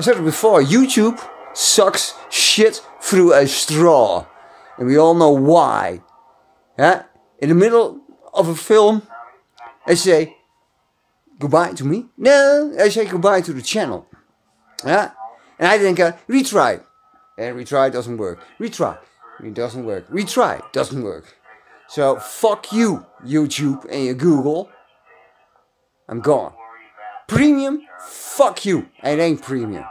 I said it before, YouTube sucks shit through a straw. And we all know why. Yeah? In the middle of a film, I say goodbye to me. No, I say goodbye to the channel. Yeah? And I think, uh, retry. And retry doesn't work. Retry. It doesn't work. Retry. Doesn't work. So fuck you, YouTube and your Google. I'm gone. Premium? Fuck you. It ain't premium.